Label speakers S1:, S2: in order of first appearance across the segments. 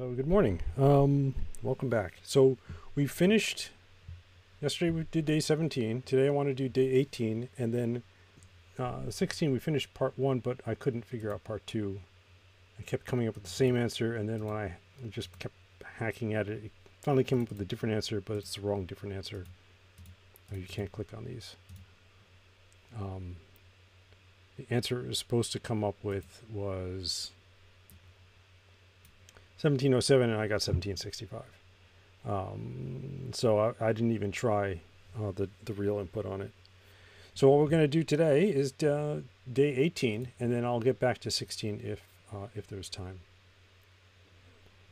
S1: So good morning. Um, welcome back. So we finished yesterday. We did day 17. Today I want to do day 18, and then uh, 16 we finished part one, but I couldn't figure out part two. I kept coming up with the same answer, and then when I just kept hacking at it, it finally came up with a different answer, but it's the wrong different answer. Oh, you can't click on these. Um, the answer it was supposed to come up with was 1707 and I got 1765. Um, so I, I, didn't even try uh, the, the real input on it. So what we're going to do today is uh, day 18, and then I'll get back to 16 if, uh, if there's time.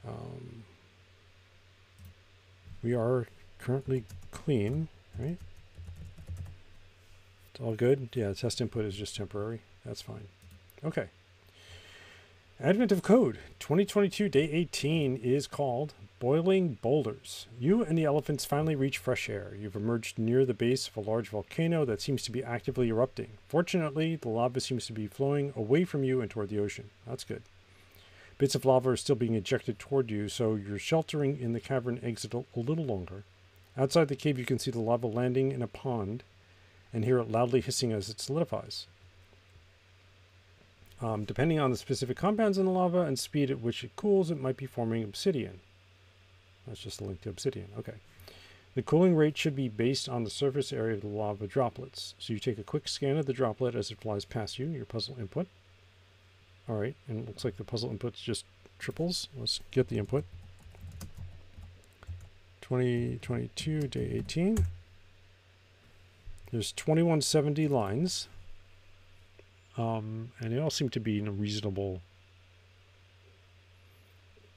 S1: Um, we are currently clean, right? It's all good. Yeah, test input is just temporary. That's fine. Okay. Advent of Code 2022 Day 18 is called Boiling Boulders. You and the elephants finally reach fresh air. You've emerged near the base of a large volcano that seems to be actively erupting. Fortunately, the lava seems to be flowing away from you and toward the ocean. That's good. Bits of lava are still being ejected toward you, so you're sheltering in the cavern exit a little longer. Outside the cave, you can see the lava landing in a pond and hear it loudly hissing as it solidifies. Um, depending on the specific compounds in the lava and speed at which it cools, it might be forming obsidian. That's just a link to obsidian. Okay. The cooling rate should be based on the surface area of the lava droplets. So you take a quick scan of the droplet as it flies past you, your puzzle input. All right, and it looks like the puzzle input's just triples. Let's get the input. 2022, day 18. There's 2170 lines. Um, and they all seem to be in a reasonable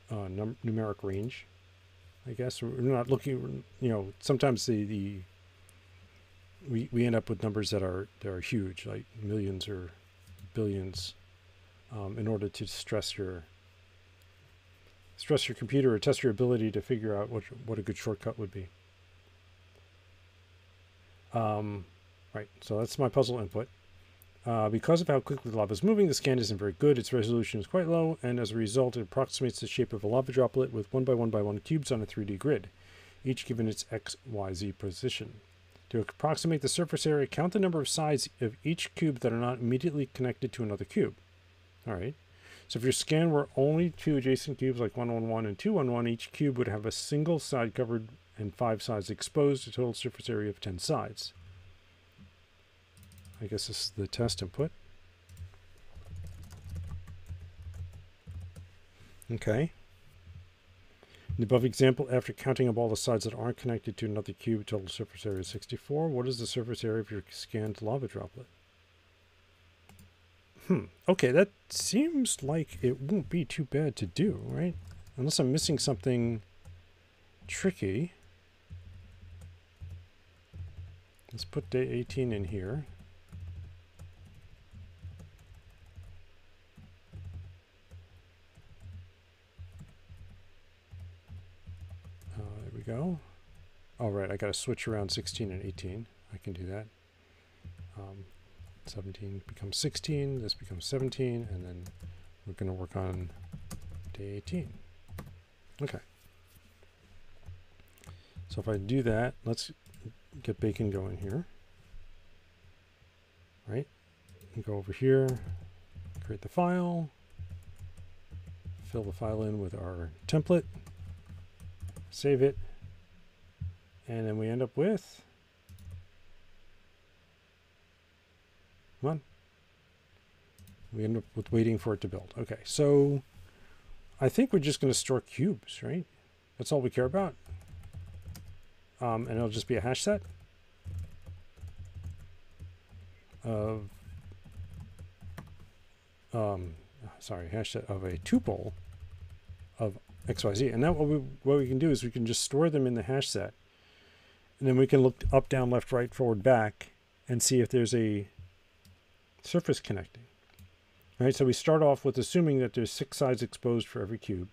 S1: uh, num- numeric range. I guess we're not looking. You know, sometimes the, the we we end up with numbers that are that are huge, like millions or billions, um, in order to stress your stress your computer or test your ability to figure out what what a good shortcut would be. Um, right. So that's my puzzle input. Uh, because of how quickly the lava is moving, the scan isn't very good. Its resolution is quite low, and as a result, it approximates the shape of a lava droplet with 1 by 1 by 1 cubes on a 3D grid, each given its x, y, z position. To approximate the surface area, count the number of sides of each cube that are not immediately connected to another cube. All right. So if your scan were only two adjacent cubes like 111 and 211, each cube would have a single side covered and five sides exposed, a total surface area of 10 sides. I guess this is the test input. Okay. In the above example, after counting up all the sides that aren't connected to another cube, total surface area is 64. What is the surface area of your scanned lava droplet? Hmm. Okay, that seems like it won't be too bad to do, right? Unless I'm missing something tricky. Let's put day 18 in here. Go. All oh, right, I got to switch around 16 and 18. I can do that. Um, 17 becomes 16, this becomes 17, and then we're going to work on day 18. Okay. So if I do that, let's get bacon going here. Right? And go over here, create the file, fill the file in with our template, save it, and then we end up with, come on, we end up with waiting for it to build. Okay, so I think we're just going to store cubes, right? That's all we care about. Um, and it'll just be a hash set of, um, sorry, hash set of a tuple of XYZ. And now what we, what we can do is we can just store them in the hash set and then we can look up, down, left, right, forward, back, and see if there's a surface connecting. All right, so we start off with assuming that there's six sides exposed for every cube.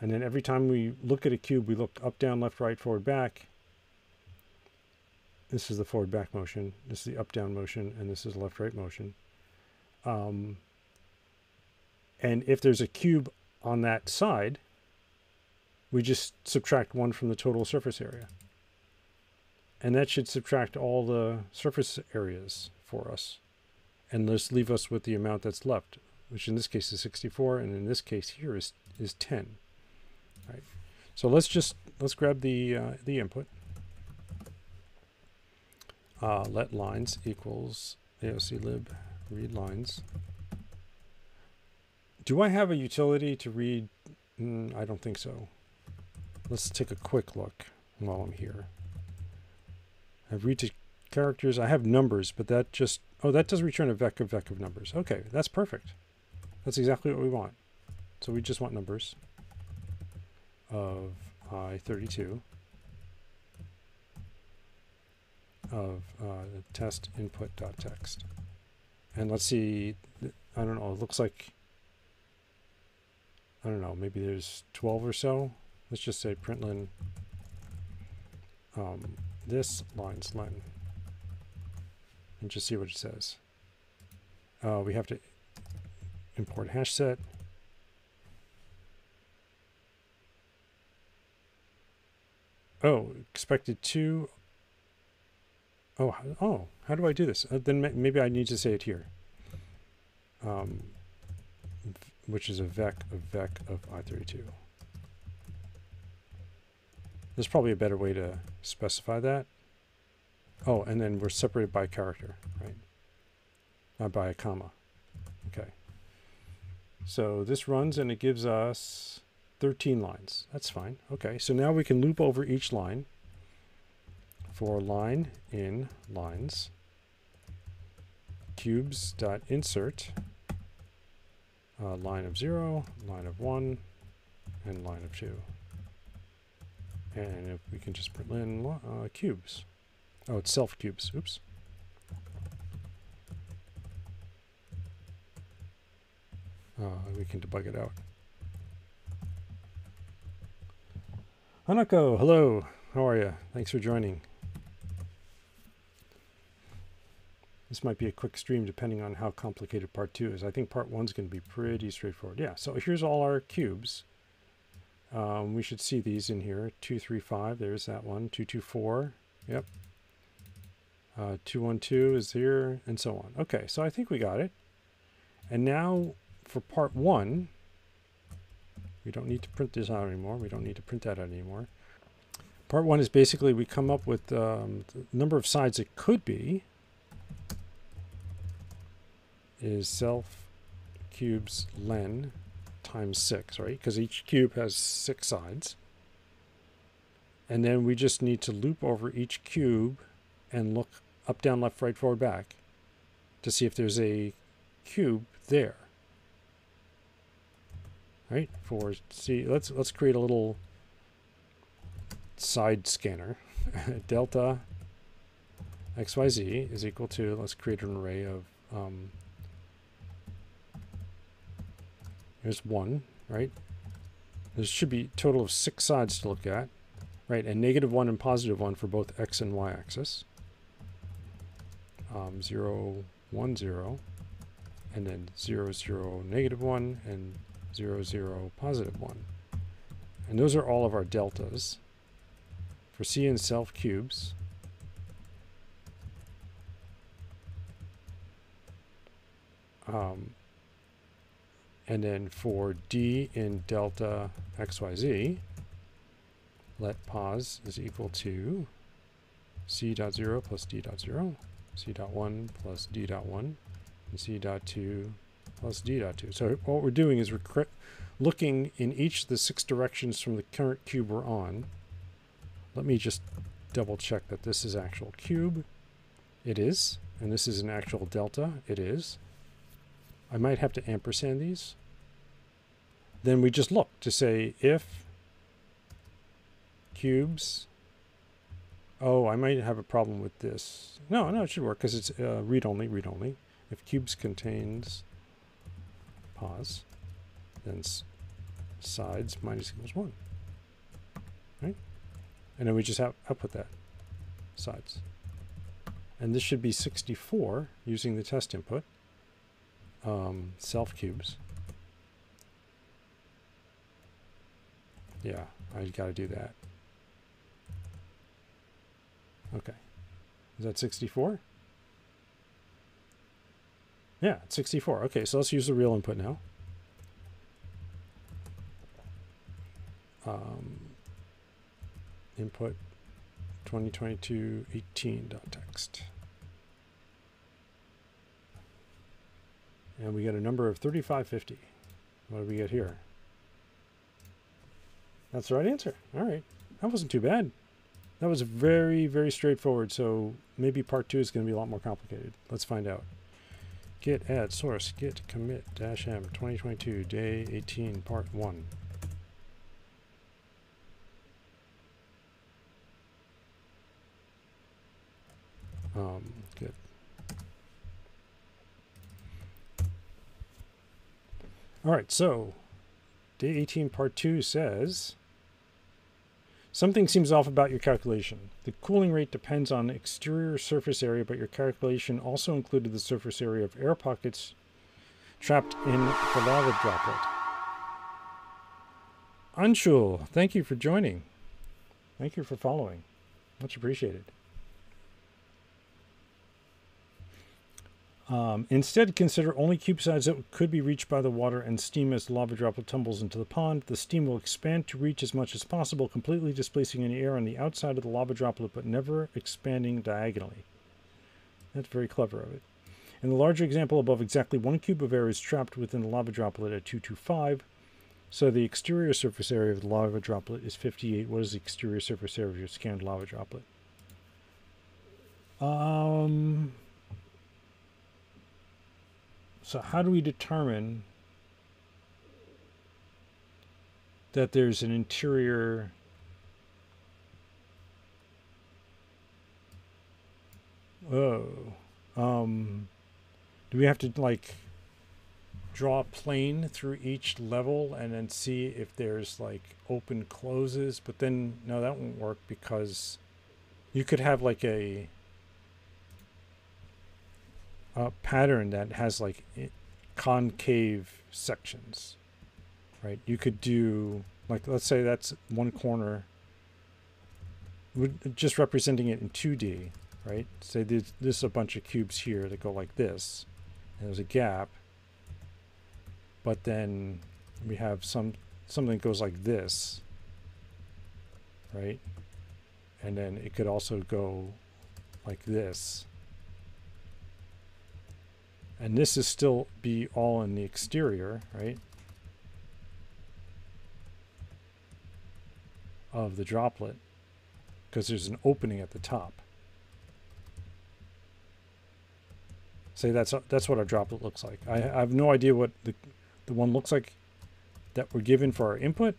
S1: And then every time we look at a cube, we look up, down, left, right, forward, back. This is the forward, back motion. This is the up, down motion, and this is left, right motion. Um, and if there's a cube on that side, we just subtract one from the total surface area. And that should subtract all the surface areas for us. And just leave us with the amount that's left, which in this case is 64, and in this case here is, is 10. Right. So let's just, let's grab the, uh, the input. Uh, let lines equals AOC lib read lines. Do I have a utility to read? Mm, I don't think so. Let's take a quick look while I'm here. I read to characters. I have numbers, but that just, oh, that does return a vec of vec of numbers. Okay, that's perfect. That's exactly what we want. So we just want numbers of i32 of uh, test input dot text. And let's see, I don't know, it looks like, I don't know, maybe there's 12 or so. Let's just say println um, this lines len and just see what it says. Uh, we have to import hash set. Oh, expected two. Oh, oh, how do I do this? Uh, then maybe I need to say it here. Um, which is a vec of vec of i32. There's probably a better way to specify that. Oh, and then we're separated by character, right? Not by a comma. Okay. So this runs and it gives us 13 lines. That's fine. Okay, so now we can loop over each line for line in lines cubes dot insert uh, line of 0, line of 1, and line of 2. And if we can just put in uh, cubes. Oh, it's self cubes. Oops. Uh, we can debug it out. Hanako, hello. How are you? Thanks for joining. This might be a quick stream depending on how complicated part two is. I think part one's going to be pretty straightforward. Yeah, so here's all our cubes. Um, we should see these in here. 235, there's that one. 224, yep. Uh, 212 is here, and so on. Okay, so I think we got it. And now for part one, we don't need to print this out anymore. We don't need to print that out anymore. Part one is basically we come up with um, the number of sides it could be is self cubes len times 6, right? Because each cube has six sides. And then we just need to loop over each cube and look up, down, left, right, forward, back to see if there's a cube there. Right? For see, let's let's create a little side scanner. Delta xyz is equal to, let's create an array of um, There's one, right? There should be a total of six sides to look at, right? And negative one and positive one for both x and y axis. Um, 0, 1, 0, and then 0, 0, negative 1, and 0, 0, positive 1. And those are all of our deltas. For C and self cubes, um, and then for d in delta xyz, let pos is equal to c dot 0 plus d dot 0, c dot 1 plus d dot 1, and c dot 2 plus d dot 2. So what we're doing is we're looking in each of the six directions from the current cube we're on. Let me just double check that this is actual cube. It is. And this is an actual delta. It is. I might have to ampersand these. Then we just look to say if cubes. Oh, I might have a problem with this. No, no, it should work because it's uh, read only, read only. If cubes contains pos, then sides minus equals 1. Right? And then we just have output that sides. And this should be 64 using the test input um, self cubes. Yeah, I got to do that. Okay. Is that 64? Yeah, 64. Okay, so let's use the real input now. Um, input 2022 18.text. And we get a number of 3550. What do we get here? That's the right answer. All right. That wasn't too bad. That was very, very straightforward. So maybe part two is going to be a lot more complicated. Let's find out. Git add source git commit dash m 2022 day 18 part 1. Um, good. All right, so day 18, part 2 says Something seems off about your calculation. The cooling rate depends on exterior surface area, but your calculation also included the surface area of air pockets trapped in the lava droplet. Anshul, thank you for joining. Thank you for following. Much appreciated. Um, instead, consider only cube size that could be reached by the water and steam as the lava droplet tumbles into the pond. The steam will expand to reach as much as possible, completely displacing any air on the outside of the lava droplet, but never expanding diagonally. That's very clever of it. In the larger example above, exactly one cube of air is trapped within the lava droplet at 225. So the exterior surface area of the lava droplet is 58. What is the exterior surface area of your scanned lava droplet? Um, so how do we determine that there's an interior Oh, um, do we have to like draw a plane through each level and then see if there's like open closes? But then no, that won't work because you could have like a a pattern that has like concave sections, right? You could do like, let's say that's one corner, just representing it in 2D, right? Say this, this is a bunch of cubes here that go like this, and there's a gap, but then we have some something goes like this, right? And then it could also go like this and this is still be all in the exterior, right? Of the droplet because there's an opening at the top. Say that's that's what our droplet looks like. I, I have no idea what the the one looks like that we're given for our input,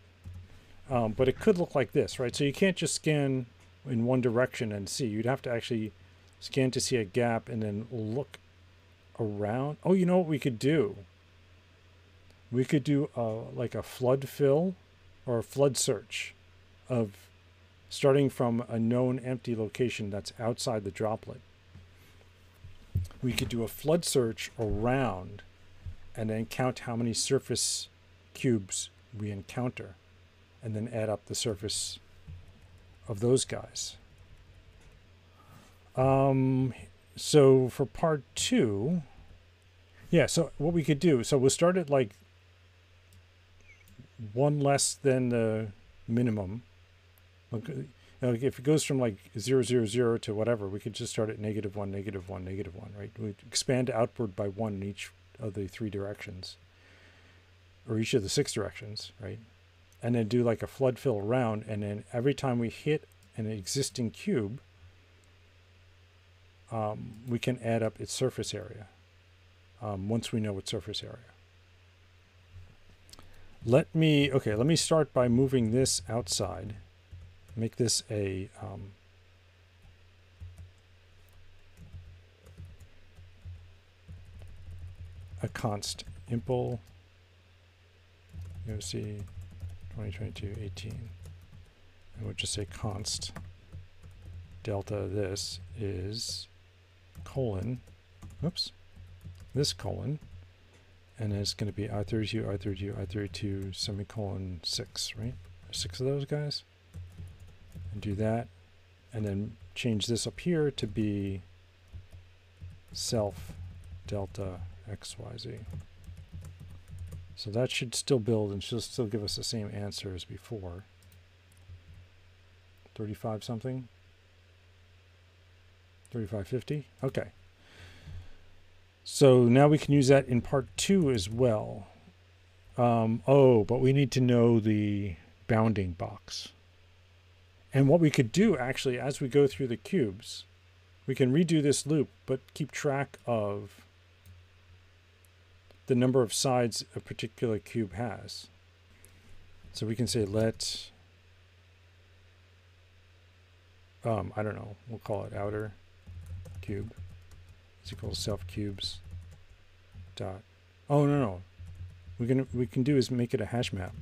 S1: um, but it could look like this, right? So you can't just scan in one direction and see. You'd have to actually scan to see a gap and then look around. Oh, you know what we could do? We could do a, like a flood fill or a flood search of starting from a known empty location that's outside the droplet. We could do a flood search around and then count how many surface cubes we encounter and then add up the surface of those guys. Um, so for part two, yeah, so what we could do, so we'll start at like one less than the minimum. Like, if it goes from like zero, zero, zero to whatever, we could just start at negative one, negative one, negative one, right? We expand outward by one in each of the three directions, or each of the six directions, right? And then do like a flood fill around, and then every time we hit an existing cube, um, we can add up its surface area um, once we know its surface area. Let me, okay, let me start by moving this outside. Make this a, um, a const impl OC 2022 18 and we'll just say const delta this is colon oops this colon, and it's going to be I32, I32, I32, semicolon 6, right? six of those guys. And do that. And then change this up here to be self delta xyz. So that should still build and should still give us the same answer as before. 35 something. 3550. Okay. So now we can use that in part two as well. Um, oh, but we need to know the bounding box. And what we could do actually as we go through the cubes, we can redo this loop, but keep track of the number of sides a particular cube has. So we can say let, um, I don't know, we'll call it outer cube. Is equal to self cubes. Dot. Oh no no, we can we can do is make it a hash map,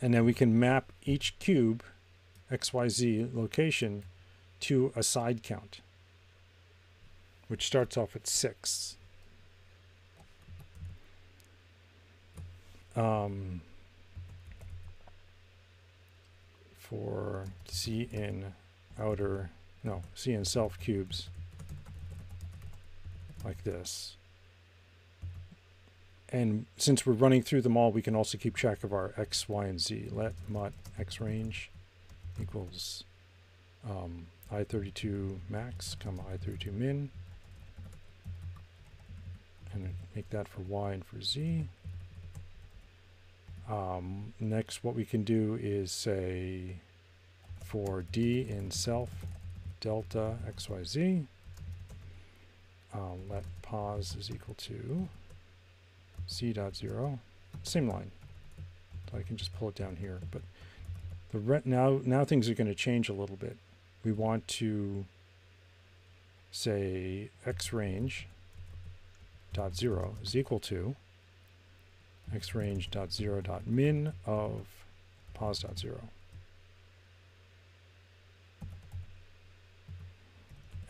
S1: and then we can map each cube XYZ location to a side count, which starts off at six. Um, for C in outer, no, C in self cubes, like this. And since we're running through them all, we can also keep track of our x, y, and z. Let mut x range equals um, i32 max, comma i32 min. And make that for y and for z. Um, next, what we can do is say for d in self delta xyz, um, let pos is equal to c dot zero, same line. So I can just pull it down here, but the now now things are going to change a little bit. We want to say x range dot zero is equal to x range dot zero dot min of pos dot zero.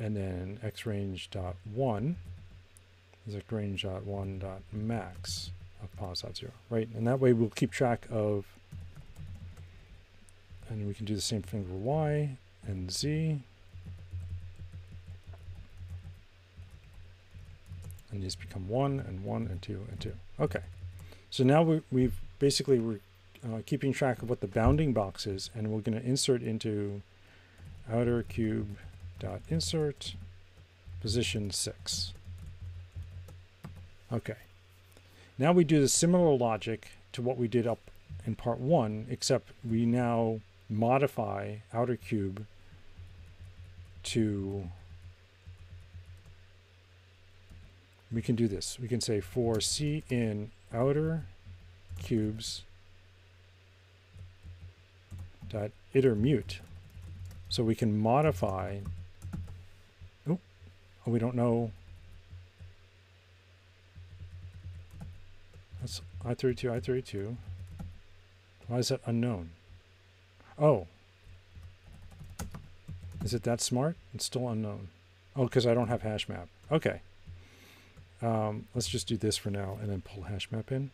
S1: And then x range dot one is x range dot one dot max of pos dot zero, right? And that way we'll keep track of, and we can do the same thing for y and z. And these become one and one and two and two. Okay. So now we, we've basically we're uh, keeping track of what the bounding box is, and we're going to insert into outer cube dot insert position six. Okay. Now we do the similar logic to what we did up in part one, except we now modify outer cube to we can do this. We can say for C in outer cubes dot iter mute. So we can modify. Oh, we don't know. That's I32, I32. Why is that unknown? Oh. Is it that smart? It's still unknown. Oh, because I don't have hash map. Okay. Um, let's just do this for now and then pull hash map in.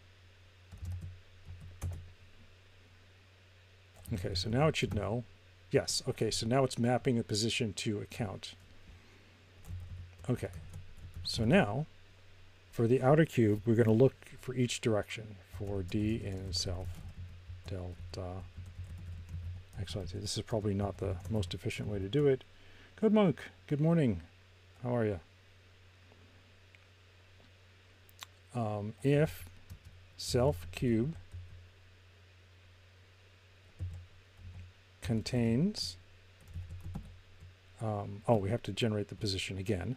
S1: Okay, so now it should know. Yes, okay, so now it's mapping the position to account. Okay, so now for the outer cube, we're going to look for each direction for D in self delta XYZ. This is probably not the most efficient way to do it. Good monk, good morning. How are you? um, if self cube contains um, oh we have to generate the position again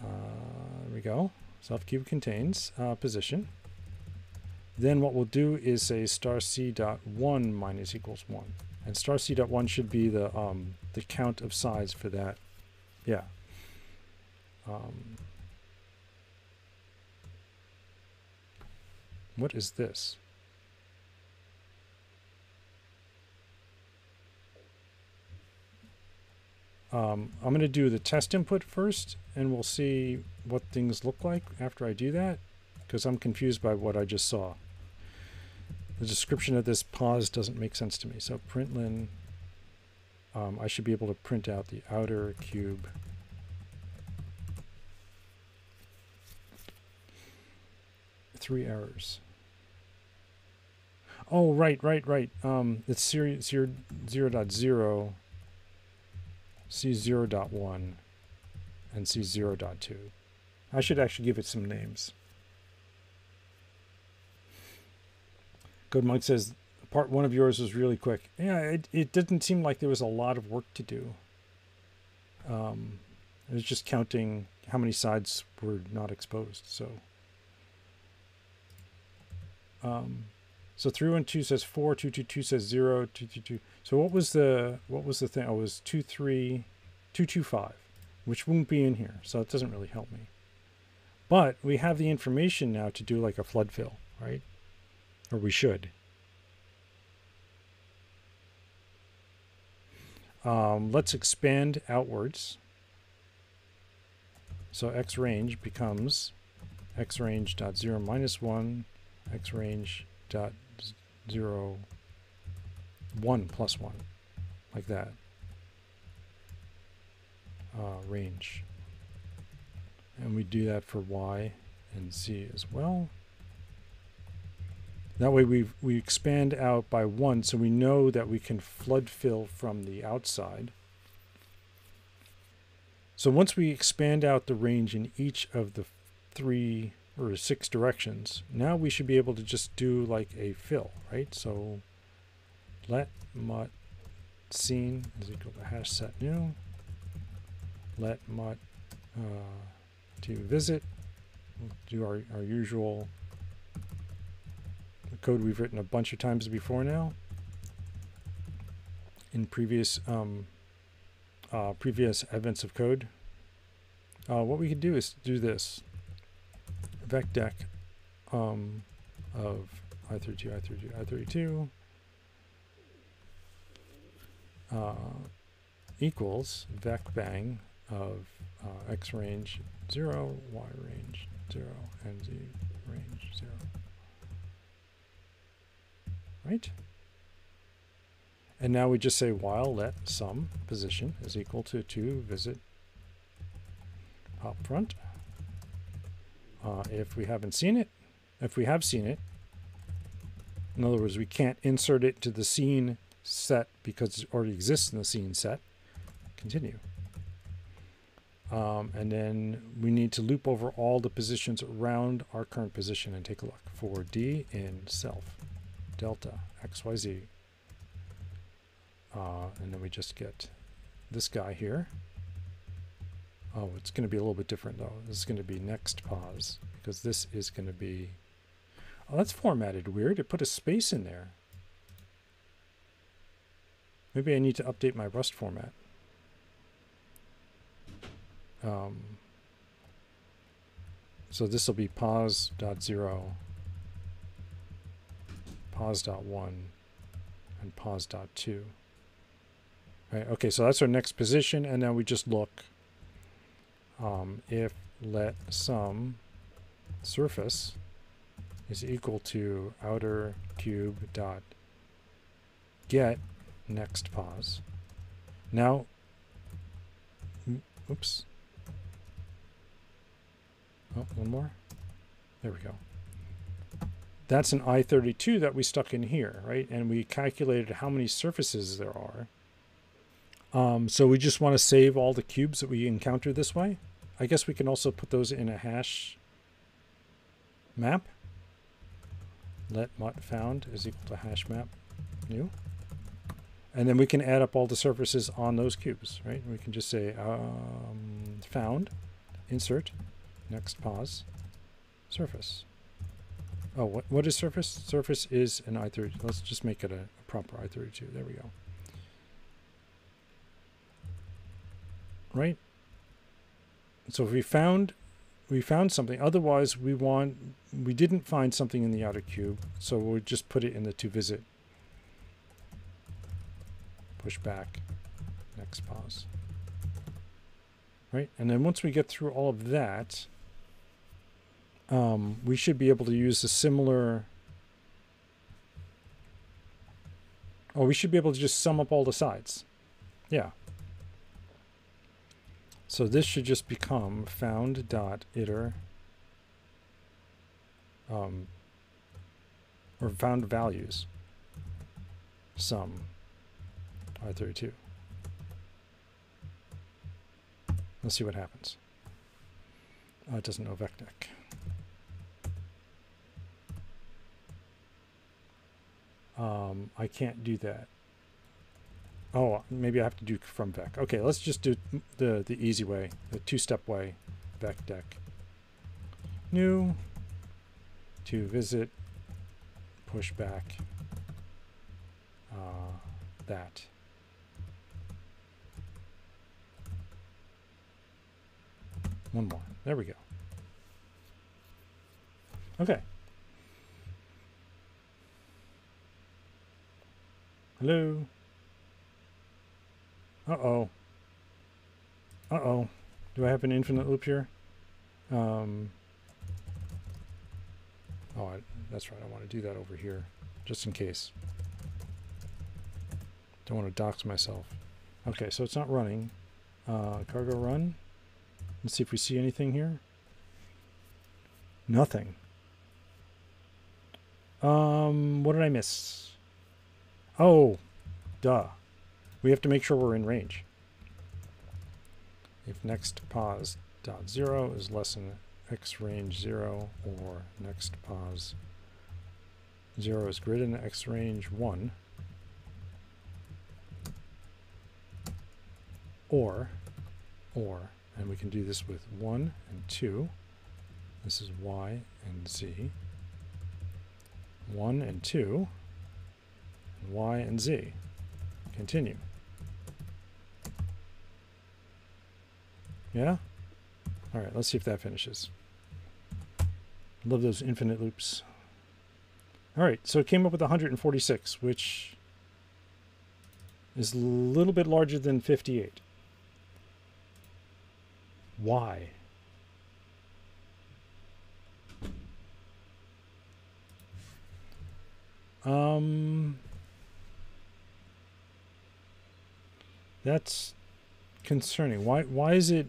S1: there we go. Self cube contains uh, position. Then what we'll do is say star c dot one minus equals one. And star c dot one should be the um, the count of size for that. Yeah. Um, What is this? Um, I'm going to do the test input first, and we'll see what things look like after I do that, because I'm confused by what I just saw. the description of this pause doesn't make sense to me. So println, um, I should be able to print out the outer cube. Three errors. Oh, right, right, right. Um, it's zero, zero, zero dot zero, C zero dot one, and C zero dot two. I should actually give it some names. Good Monk says part one of yours was really quick. Yeah, it, it didn't seem like there was a lot of work to do. Um, it was just counting how many sides were not exposed. So, um, so three one two says four, two two two says zero, two two two. So what was the what was the thing? Oh, it was two three, two two five, which won't be in here, so it doesn't really help me. But we have the information now to do like a flood fill, right? Or we should. Um, let's expand outwards. So x range becomes x range dot zero minus one, x range dot zero one plus one, like that. Uh, range. And we do that for y and z as well. That way we we expand out by one so we know that we can flood fill from the outside. So once we expand out the range in each of the three or six directions, now we should be able to just do like a fill, right? So let mut seen is equal to hash set new. Let mut uh, to visit. We'll do our, our usual code we've written a bunch of times before now in previous um, uh, previous events of code. Uh, what we could do is do this VecDeque um, of i32, i32, i32 uh, equals vecbang of uh, x range 0, y range 0, and z range 0. Right? And now we just say while let sum position is equal to 2 visit up front. Uh, if we haven't seen it, if we have seen it, in other words, we can't insert it to the seen set because it already exists in the seen set, continue. Um, and then we need to loop over all the positions around our current position and take a look for D in self, delta, XYZ. Uh, and then we just get this guy here. Oh, it's going to be a little bit different though. This is going to be next pos because this is going to be, oh, that's formatted weird. It put a space in there. Maybe I need to update my Rust format. Um, so this will be pos dot zero, pos dot one, and pos dot two. Right, okay, so that's our next position, and then we just look um, if let sum surface is equal to outer cube dot get next pos. Now, oops, Oh, one more. There we go. That's an I-32 that we stuck in here, right? And we calculated how many surfaces there are. Um, so we just want to save all the cubes that we encounter this way. I guess we can also put those in a hash map. Let mut found is equal to hash map new. And then we can add up all the surfaces on those cubes, right? We can just say um, found, insert, Next pos. Surface. Oh, what, what is surface? Surface is an I-32. Let's just make it a, a proper I-32. There we go. Right? So if we found we found something, otherwise we want we didn't find something in the outer cube, so we'll just put it in the to visit. Push back. Next pos. Right? And then once we get through all of that, um, we should be able to use a similar Oh, we should be able to just sum up all the sides. Yeah. So this should just become found dot iter um, or found values sum R32. Let's see what happens. Oh, it doesn't know VecDeque. Um, I can't do that. Oh, maybe I have to do from vec. Okay, let's just do the, the easy way, the two-step way, VecDeque. New, to visit, push back, uh, that. One more. There we go. Okay. Hello. Uh-oh. Uh-oh. Do I have an infinite loop here? Um, oh, I, that's right. I want to do that over here, just in case. Don't want to dox myself. Okay, so it's not running. Uh, cargo run. Let's see if we see anything here. Nothing. Um, what did I miss? Oh, duh. We have to make sure we're in range. If next pos dot zero is less than x range zero or next pos zero is greater than x range one or or and we can do this with one and two this is y and z 1 and 2, y and z. Continue. Yeah? All right, let's see if that finishes. Love those infinite loops. All right, so it came up with 146, which is a little bit larger than 58. Why? Um, that's concerning. Why? Why is it?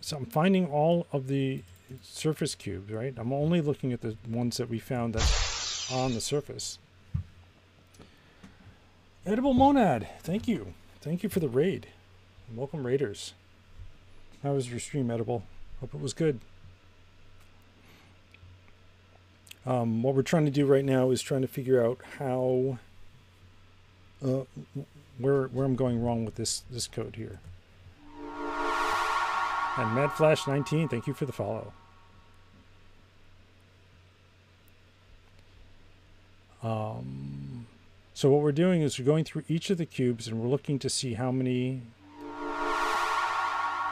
S1: So I'm finding all of the surface cubes, right? I'm only looking at the ones that we found that on the surface. Edible Monad, thank you. Thank you for the raid. Welcome, Raiders. How was your stream, Edible? Hope it was good. Um, what we're trying to do right now is trying to figure out how uh, where where I'm going wrong with this this code here. And MadFlash19, thank you for the follow. Um, so what we're doing is we're going through each of the cubes and we're looking to see how many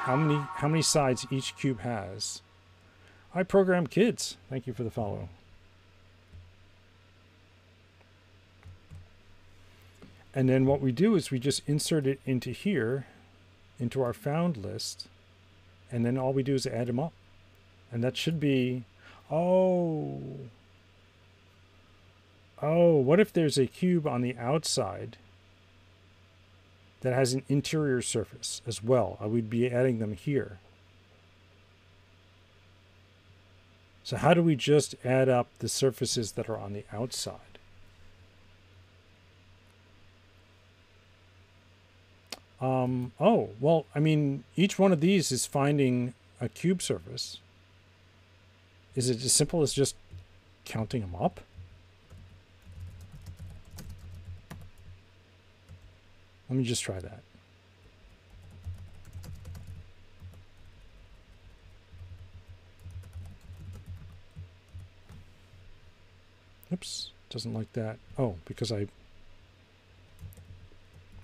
S1: how many how many sides each cube has. I program kids. Thank you for the follow. And then what we do is we just insert it into here, into our found list. And then all we do is add them up. And that should be, oh, oh, what if there's a cube on the outside that has an interior surface as well? Uh, I would be adding them here. So how do we just add up the surfaces that are on the outside? Um, oh, well, I mean, each one of these is finding a cube surface. Is it as simple as just counting them up? Let me just try that. Oops, doesn't like that. Oh, because I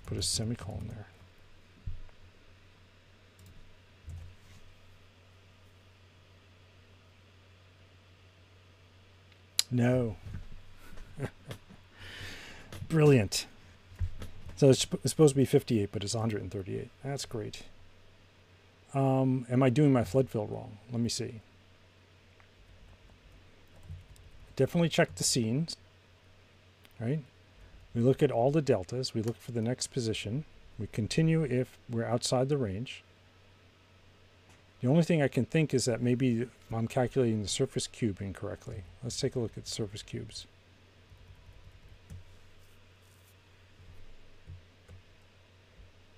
S1: put a semicolon there. No. Brilliant. So it's, supposed to be 58, but it's 138. That's great. Um, am I doing my flood fill wrong? Let me see. Definitely check the scenes. right? We look at all the deltas. We look for the next position. We continue if we're outside the range. The only thing I can think is that maybe I'm calculating the surface cube incorrectly. Let's take a look at surface cubes.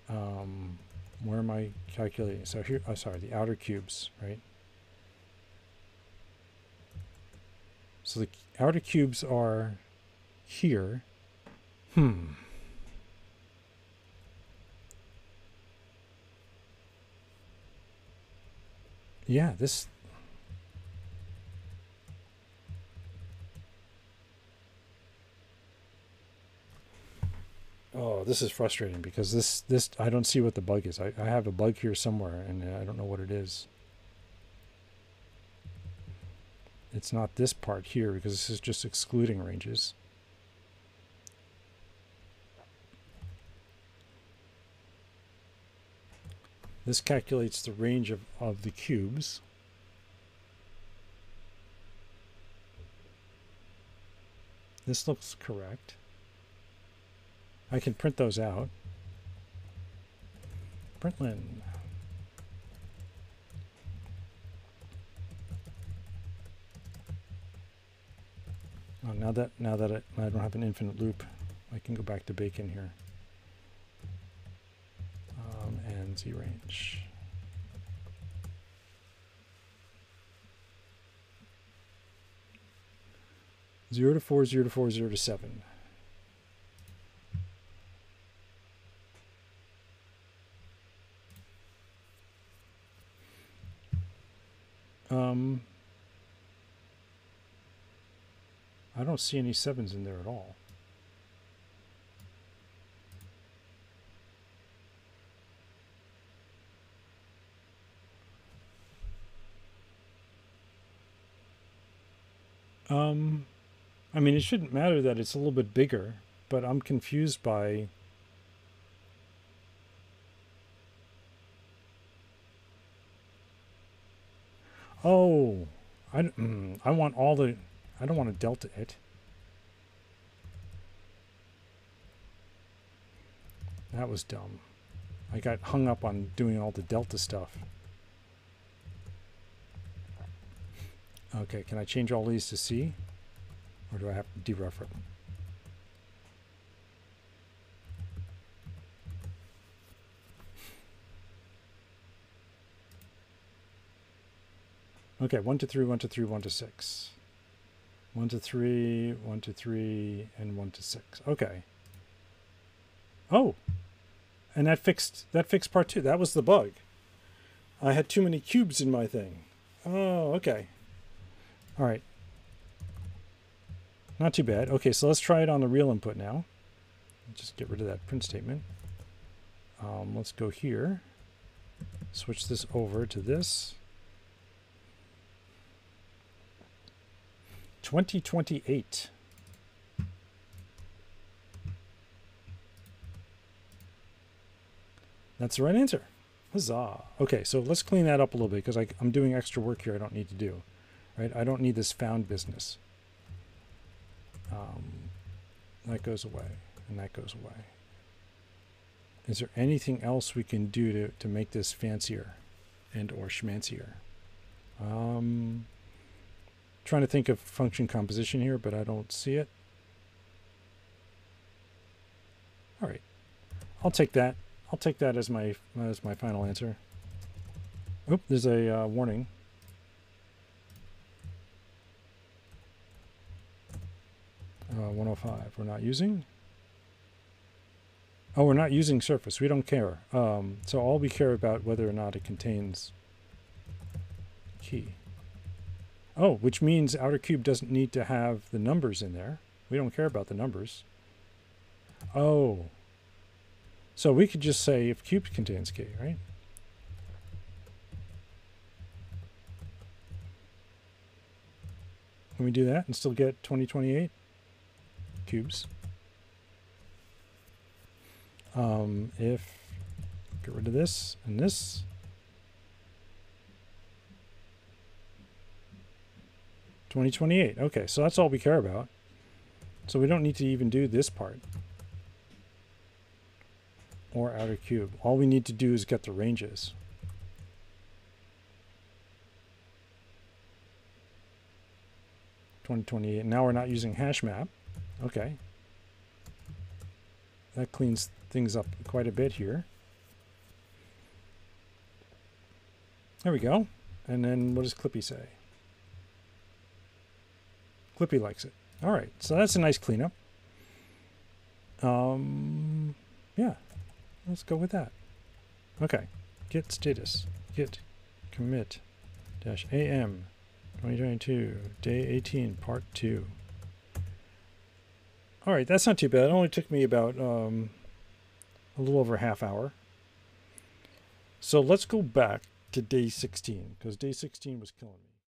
S1: Um, where am I calculating? So here, oh, sorry, the outer cubes, right? So the outer cubes are here. Hmm. Yeah, this Oh, this is frustrating because this this I don't see what the bug is. I, I have a bug here somewhere and I don't know what it is. It's not this part here because this is just excluding ranges. This calculates the range of, of the cubes. This looks correct. I can print those out. Println. Oh, now that now that I, I don't have an infinite loop, I can go back to bacon here. Z range. Zero to four, zero to four, zero to seven. Um, I don't see any sevens in there at all. Um, I mean, it shouldn't matter that it's a little bit bigger, but I'm confused by Oh, I, mm, I want all the, I don't want to delta it. That was dumb. I got hung up on doing all the delta stuff. Okay, can I change all these to C? Or do I have to deref Okay, one to three, one to three, one to six. One to three, one to three, and one to six. Okay. Oh, and that fixed that fixed part two. That was the bug. I had too many cubes in my thing. Oh, okay. All right. Not too bad. Okay, so let's try it on the real input now. Just get rid of that print statement. Um, let's go here. Switch this over to this. 2028. That's the right answer. Huzzah. Okay, so let's clean that up a little bit because I'm doing extra work here I don't need to do. Right? I don't need this found business. Um, that goes away, and that goes away. Is there anything else we can do to, to make this fancier and or schmancier? Um, trying to think of function composition here, but I don't see it. All right, I'll take that. I'll take that as my as my final answer. Oop, there's a uh, warning. Uh, 105, we're not using. Oh, we're not using surface. We don't care. Um, so all we care about whether or not it contains key. Oh, which means outer cube doesn't need to have the numbers in there. We don't care about the numbers. Oh. So we could just say if cube contains key, right? Can we do that and still get 2028 cubes? Um, if, get rid of this and this, 2028. Okay, so that's all we care about. So we don't need to even do this part. Or outer cube. All we need to do is get the ranges. Twenty twenty eight. Now we're not using hash map. Okay. That cleans things up quite a bit here. There we go. And then what does Clippy say? Clippy likes it. All right, so that's a nice cleanup. Um, yeah, let's go with that. Okay, git status, git commit dash am 2022 day 18 part 2. All right, that's not too bad. It only took me about um, a little over a half hour. So let's go back to day 16 because day 16 was killing me.